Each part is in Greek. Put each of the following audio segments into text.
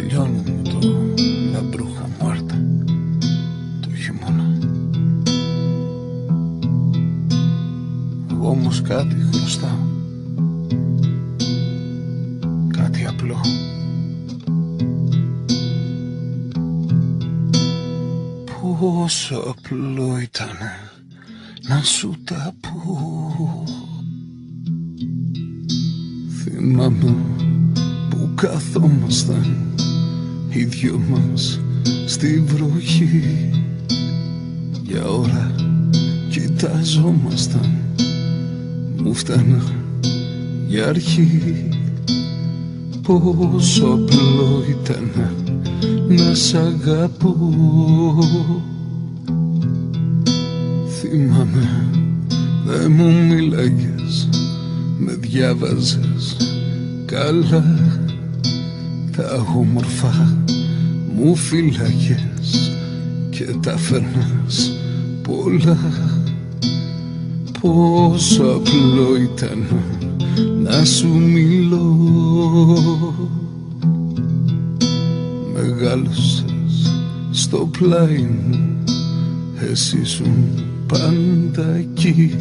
λιώνω με το λαμπρούχα μόρτα το χειμώνα. Εγώ όμως κάτι χρωστάω Κάτι απλό. Πόσο απλό ήταν να σου τα πω. Θυμάμαι που καθόμασταν οι δυο μας στη βροχή. Για ώρα κοιτάζομασταν μου φτάνα για αρχή. Πόσο απλό ήταν να σ' αγαπώ. Θυμάμαι δεν μου μίλαγες Με διάβαζες καλά Τα όμορφα μου φυλάγες Και τα φέρνας πολλά. Πόσο απλό ήταν να σου μιλώ. Μεγάλωσες στο πλάι μου Εσύ σου πάντα εκεί.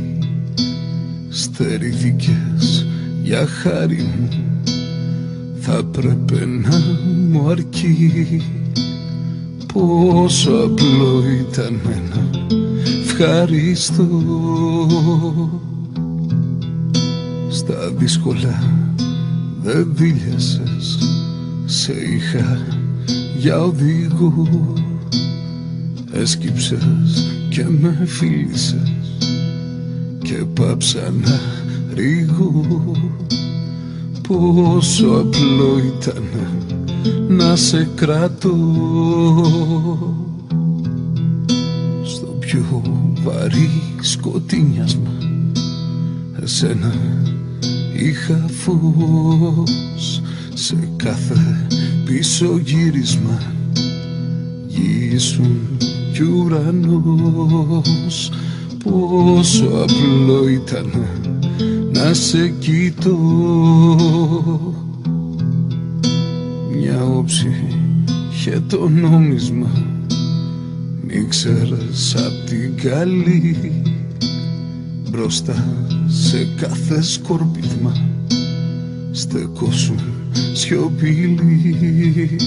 Στερήθηκες για χάρη μου Θα πρέπει να μου αρκεί. Πόσο απλό ήταν ένα ευχαριστώ. Στα δύσκολα δεν δίλιασες Σε είχα για οδηγό. Έσκυψες και με φίλησες Και πάψα να ρίγω Πόσο απλό ήταν να σε κρατώ Στο πιο βαρύ σκοτεινιάσμα. Εσένα είχα φως σε κάθε πίσω γύρισμα. Γη κι ουρανός. Πόσο απλό ήταν να σε κοιτώ. Μια όψη είχε το νόμισμα. Μη ξέρες απ' την καλή. Μπροστά σε κάθε σκορπίδμα Στεκόσουν σιωπηλή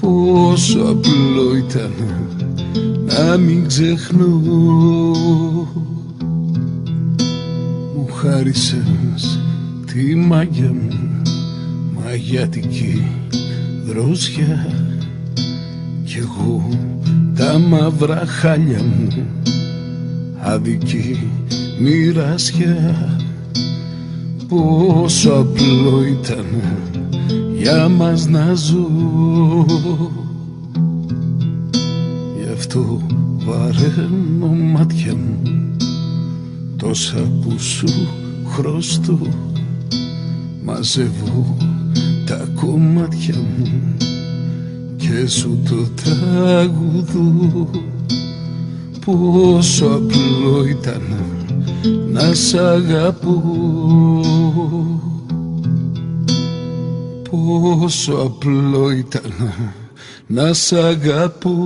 Πόσο απλό ήταν να μην ξεχνώ. Μου χάρισες τη μαγιά μου Μαγιάτικη δρόσια. Κι εγώ τα μαύρα χάλια μου Αδική μοιράσια. Πόσο απλό ήταν για μας να ζω Γι' αυτό βαραίνω μάτια μου Τόσα που σου χρωστώ. Μαζεύω τα κομμάτια μου Και σου το τραγουδώ Πόσο απλό ήταν να σ' αγαπώ. Πόσο απλό ήταν να σ' αγαπώ